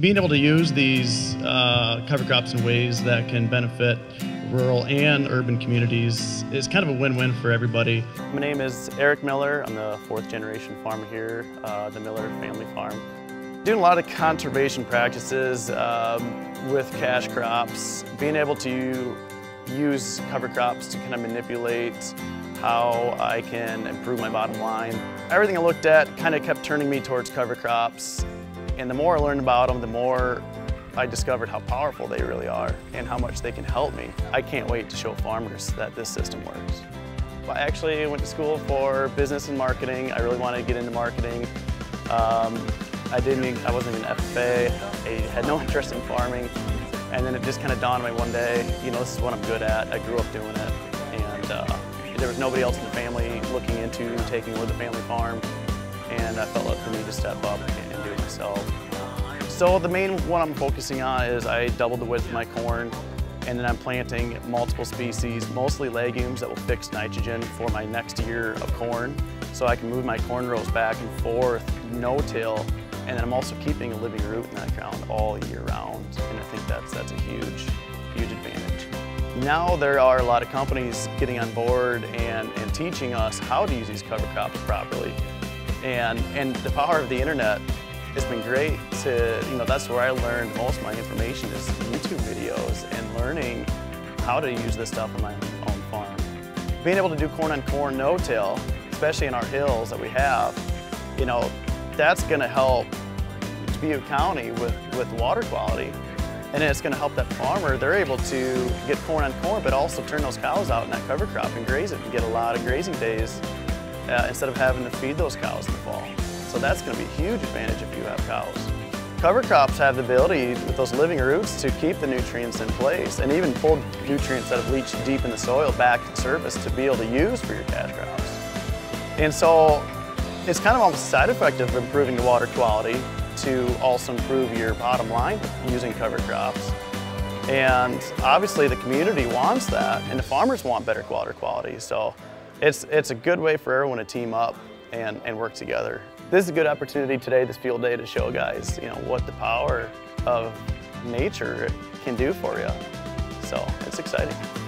Being able to use these uh, cover crops in ways that can benefit rural and urban communities is kind of a win-win for everybody. My name is Eric Miller. I'm the fourth generation farmer here, uh, the Miller family farm. Doing a lot of conservation practices um, with cash crops, being able to use cover crops to kind of manipulate how I can improve my bottom line. Everything I looked at kind of kept turning me towards cover crops and the more I learned about them, the more I discovered how powerful they really are and how much they can help me. I can't wait to show farmers that this system works. I actually went to school for business and marketing. I really wanted to get into marketing. Um, I didn't, I wasn't even FFA. I had no interest in farming. And then it just kind of dawned on me one day, you know, this is what I'm good at. I grew up doing it. And uh, there was nobody else in the family looking into taking over the family farm. And I felt like for me to step up and do it myself. So the main one I'm focusing on is I doubled the width of my corn and then I'm planting multiple species, mostly legumes that will fix nitrogen for my next year of corn. So I can move my corn rows back and forth, no-till, and then I'm also keeping a living root in that ground all year round. And I think that's, that's a huge, huge advantage. Now there are a lot of companies getting on board and, and teaching us how to use these cover crops properly. And, and the power of the internet it's been great to, you know, that's where I learned most of my information is YouTube videos and learning how to use this stuff on my own farm. Being able to do corn on corn no-till, especially in our hills that we have, you know, that's gonna help Dubuque County with, with water quality. And it's gonna help that farmer, they're able to get corn on corn, but also turn those cows out in that cover crop and graze it and get a lot of grazing days uh, instead of having to feed those cows in the fall. So that's going to be a huge advantage if you have cows. Cover crops have the ability with those living roots to keep the nutrients in place and even pull nutrients that have leached deep in the soil back to surface to be able to use for your cash crops. And so it's kind of almost a side effect of improving the water quality to also improve your bottom line using cover crops. And obviously the community wants that and the farmers want better water quality. So it's, it's a good way for everyone to team up and, and work together. This is a good opportunity today, this field day, to show guys, you know, what the power of nature can do for you. So it's exciting.